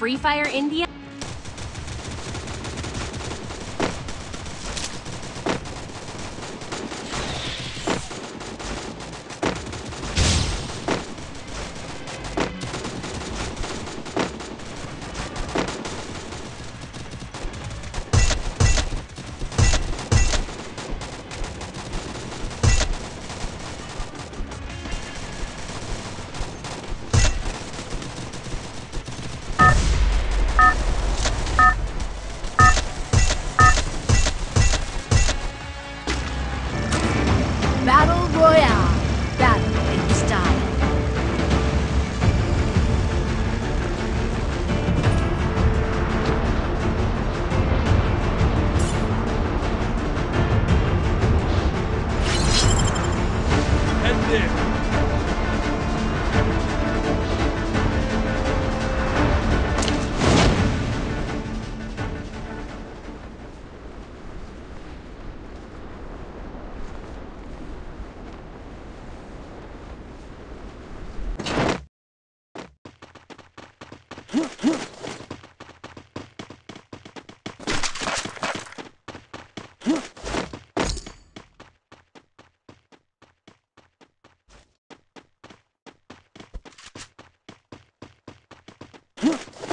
Free Fire India? There. Ugh,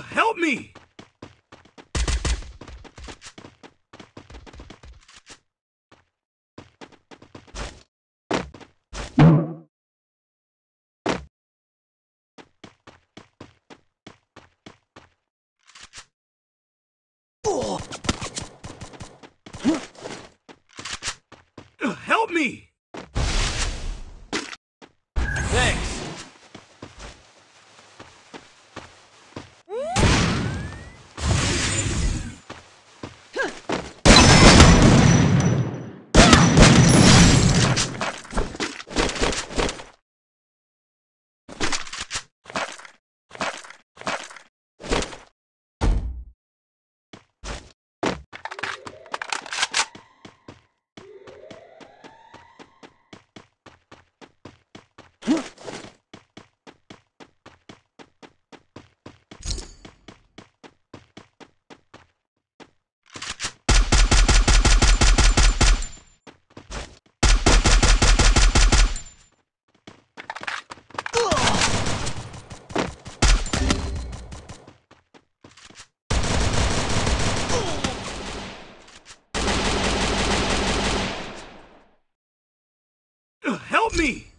Help me! Help me! Thanks. Ugh, Help me!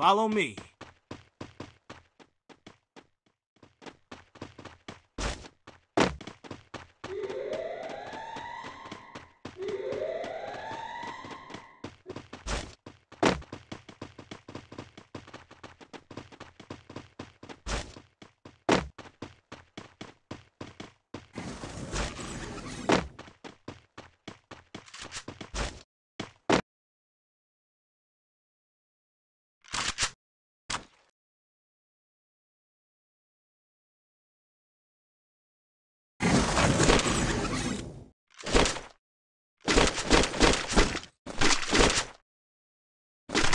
Follow me.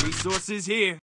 Resources here.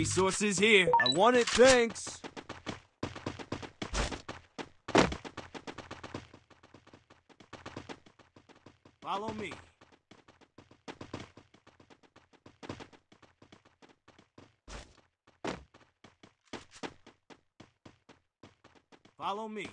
Resources here. I want it, thanks. Follow me. Follow me.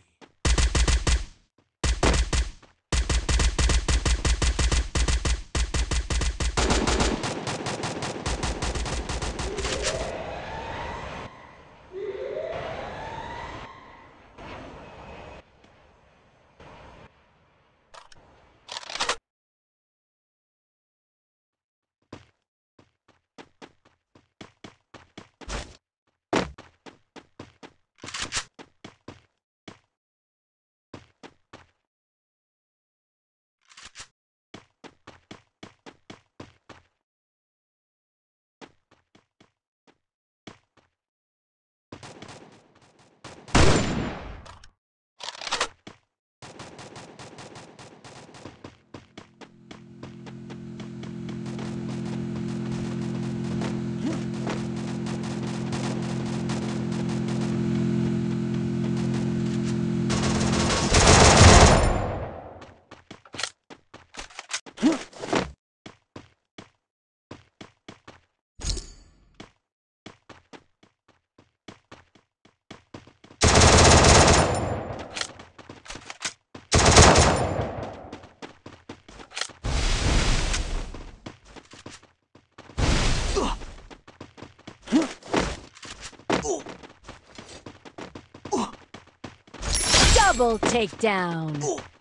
Double takedown.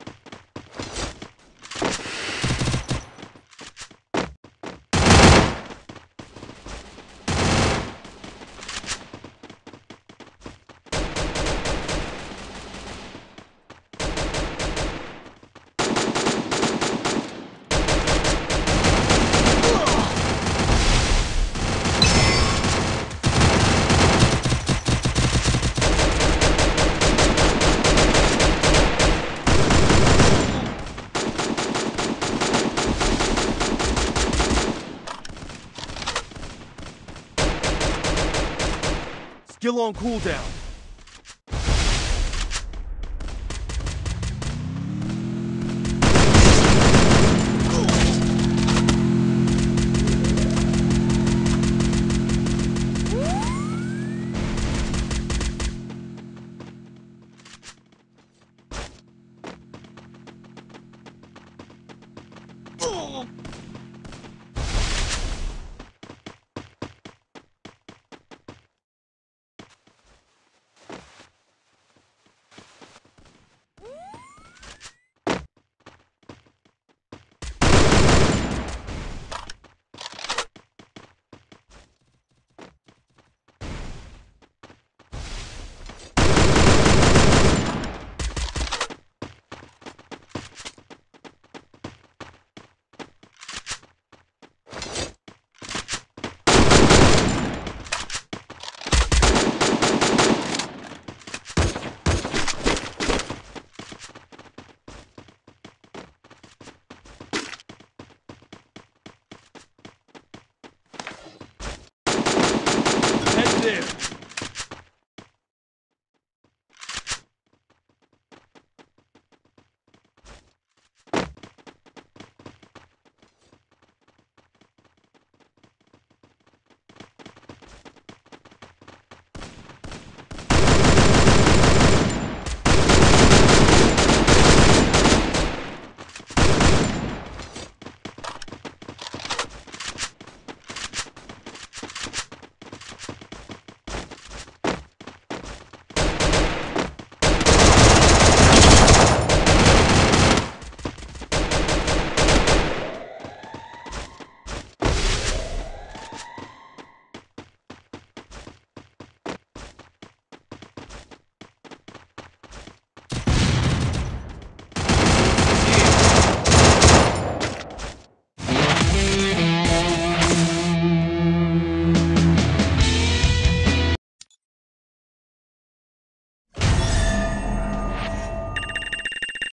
Still on cooldown.